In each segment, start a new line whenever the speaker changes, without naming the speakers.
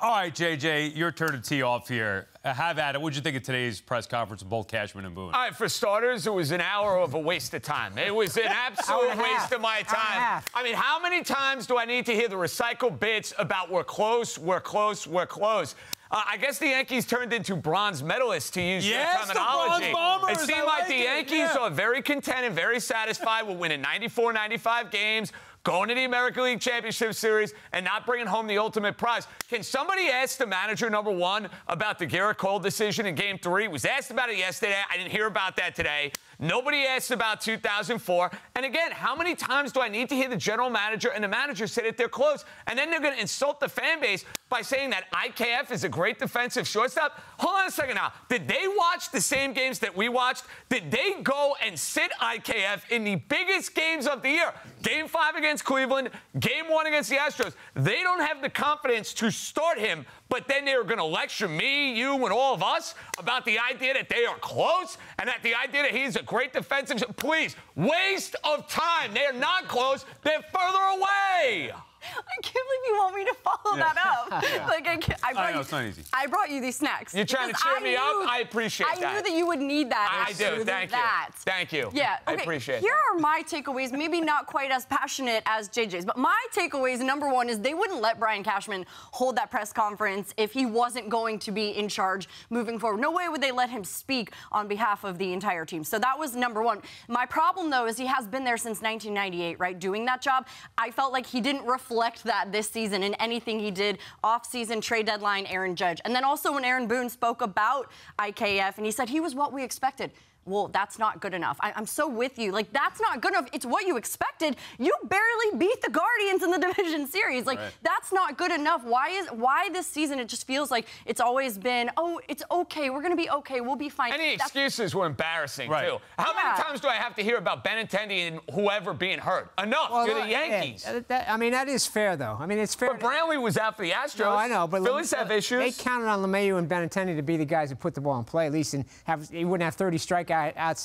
All right, JJ, your turn to tee off here. Uh, have at it. What'd you think of today's press conference of both Cashman and Boone?
All right, for starters, it was an hour of a waste of time. It was an absolute waste of my time. I mean, how many times do I need to hear the recycled bits about we're close, we're close, we're close? Uh, I guess the Yankees turned into bronze medalists to use
yes,
your terminology.
The bronze bombers.
It seemed
like,
like the. Yankees
yeah.
are very content and very satisfied with winning 94, 95 games, going to the American League Championship Series, and not bringing home the ultimate prize. Can somebody ask the manager, number one, about the Gerrit Cole decision in Game 3? Was asked about it yesterday. I didn't hear about that today. Nobody asked about 2004. And again, how many times do I need to hear the general manager and the manager say that they're close? And then they're going to insult the fan base by saying that IKF is a great defensive shortstop. Hold on a second now. Did they watch the same games that we watched? Did they go and sit IKF in the biggest games of the year? Game five against Cleveland, game one against the Astros. They don't have the confidence to start him, but then they're going to lecture me, you, and all of us about the idea that they are close and that the idea that he's a great defensive. Please, waste of time. They're not close, they're further away.
I can't believe you want me to follow yeah. that up. yeah. Like I, can't, I, brought
I know,
you,
it's not easy.
I brought you these snacks.
You're trying to cheer me
knew,
up. I appreciate
I
that.
I knew that you would need that.
I do. Thank
that.
you. Thank you.
Yeah.
I
Okay.
appreciate.
Here
that.
are my takeaways. Maybe not quite as passionate as JJ's, but my takeaways. Number one is they wouldn't let Brian Cashman hold that press conference if he wasn't going to be in charge moving forward. No way would they let him speak on behalf of the entire team. So that was number one. My problem though is he has been there since 1998, right, doing that job. I felt like he didn't reflect that this season in anything he did off-season trade deadline Aaron Judge. And then also when Aaron Boone spoke about IKF and he said he was what we expected well, that's not good enough. I, am so with you. Like, that's not good enough. It's what you expected. You barely beat the Guardians in the division series. Like, right. that's not good enough. Why is why this season it just feels like it's always been, oh, it's okay. We're gonna be okay. We'll be fine.
Any
that's
excuses were embarrassing
right.
too. How
yeah.
many times do I have to hear about Benintendi and whoever being hurt? Enough. Well, You're the Yankees.
Yeah, that, I mean, that is fair though. I mean, it's fair.
But Brantley was out for the Astros.
No, I know, but
Phillies have issues.
They counted on LeMahieu and Benintendi to be the guys who put the ball in play, at least, and have he wouldn't have 30 strikeouts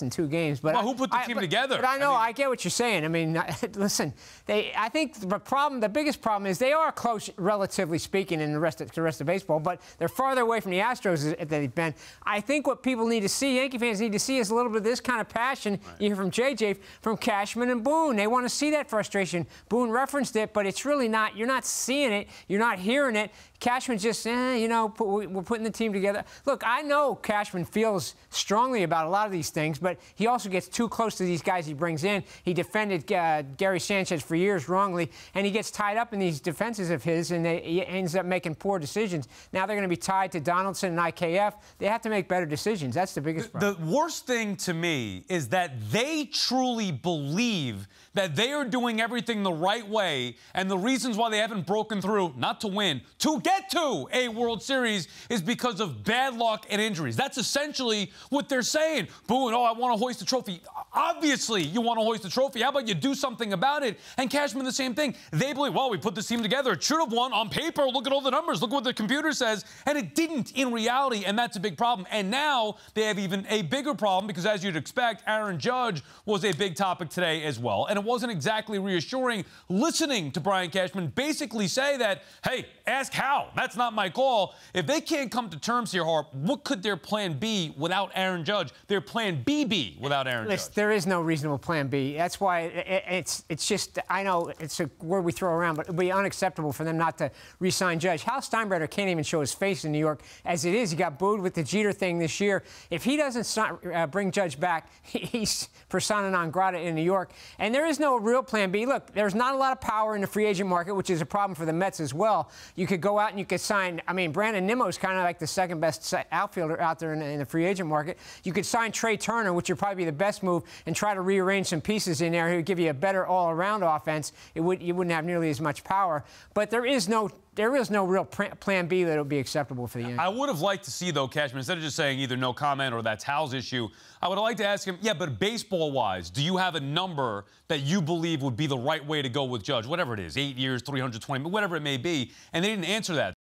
in two games. But
well, who put the
I,
team
but,
together?
But I know, I,
mean,
I, get what you're saying. I mean, listen, they. I think the problem, the biggest problem is they are close, relatively speaking, in the rest of the rest of baseball, but they're farther away from the Astros than they've been. I think what people need to see, Yankee fans need to see, is a little bit of this kind of passion right. you hear from JJ, from Cashman and Boone. They want to see that frustration. Boone referenced it, but it's really not. You're not seeing it. You're not hearing it. Cashman just, eh, you know, put, we're putting the team together. Look, I know Cashman feels strongly about a lot of these things, but he also gets too close to these guys he brings in. He defended uh, Gary Sanchez for years wrongly, and he gets tied up in these defenses of his, and they, he ends up making poor decisions. Now they're going to be tied to Donaldson and IKF. They have to make better decisions. That's the biggest problem.
The worst thing to me is that they truly believe that they are doing everything the right way, and the reasons why they haven't broken through, not to win, to get to a World Series is because of bad luck and injuries. That's essentially what they're saying. Boone, oh, I want to hoist the trophy. Obviously, you want to hoist the trophy. How about you do something about it? And Cashman, the same thing. They believe, well, we put this team together. It should have won on paper. Look at all the numbers. Look what the computer says. And it didn't in reality, and that's a big problem. And now they have even a bigger problem because, as you'd expect, Aaron Judge was a big topic today as well. And it wasn't exactly reassuring listening to Brian Cashman basically say that, hey, ask Hal. That's not my call. If they can't come to terms here, Harp, what could their plan be without Aaron Judge? Their plan B be without Aaron
Listen,
Judge?
There is no reasonable plan B. That's why it's it's just I know it's a word we throw around, but it would be unacceptable for them not to re-sign Judge. Hal Steinbrenner can't even show his face in New York as it is. He got booed with the Jeter thing this year. If he doesn't uh, bring Judge back, he's persona non grata in New York. And there is no real plan B. Look, there's not a lot of power in the free agent market, which is a problem for the Mets as well. You could go out and you could sign. I mean, Brandon Nimmo is kind of like the second best outfielder out there in, in the free agent market. You could sign Trea Turner, which would probably be the best move, and try to rearrange some pieces in there. He would give you a better all-around offense. It would you wouldn't have nearly as much power. But there is no there is no real plan B that would be acceptable for the Yankees.
I would have liked to see, though, Cashman, instead of just saying either no comment or that's Hal's issue, I would have liked to ask him, yeah, but baseball wise, do you have a number that you believe would be the right way to go with Judge? Whatever it is, eight years, 320, whatever it may be. And they didn't answer that.